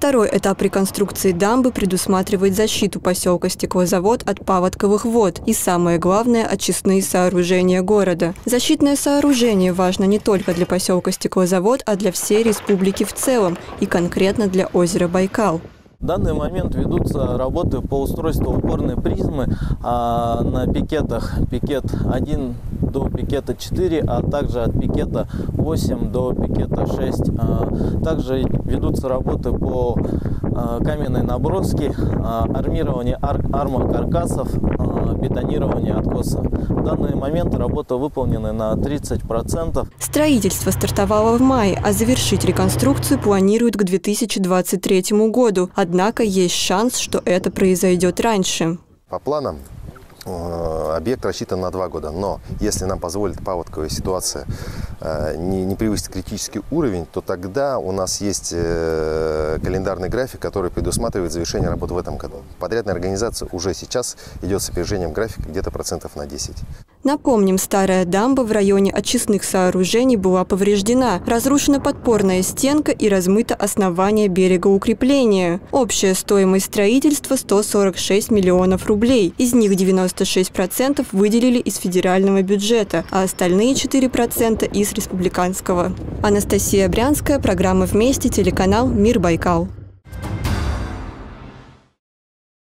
Второй этап реконструкции дамбы предусматривает защиту поселка Стеклозавод от паводковых вод и, самое главное, очистные сооружения города. Защитное сооружение важно не только для поселка Стеклозавод, а для всей республики в целом и конкретно для озера Байкал. В данный момент ведутся работы по устройству упорной призмы а, на пикетах. Пикет 1 до пикета 4, а также от пикета 8 до пикета 6. А, также ведутся работы по а, каменной наброске, а, армирование ар армок каркасов, а, бетонирование откоса. В данный момент работа выполнена на 30%. Строительство стартовало в мае, а завершить реконструкцию планируют к 2023 году. Однако есть шанс, что это произойдет раньше. По планам э, объект рассчитан на два года, но если нам позволит паводковая ситуация э, не, не превысить критический уровень, то тогда у нас есть э, календарный график, который предусматривает завершение работы в этом году. Подрядная организация уже сейчас идет с опережением графика где-то процентов на 10. Напомним, старая дамба в районе очистных сооружений была повреждена. Разрушена подпорная стенка и размыто основание берега укрепления. Общая стоимость строительства 146 миллионов рублей. Из них 96% выделили из федерального бюджета, а остальные 4% из республиканского. Анастасия Брянская, программа «Вместе», телеканал «Мир Байкал».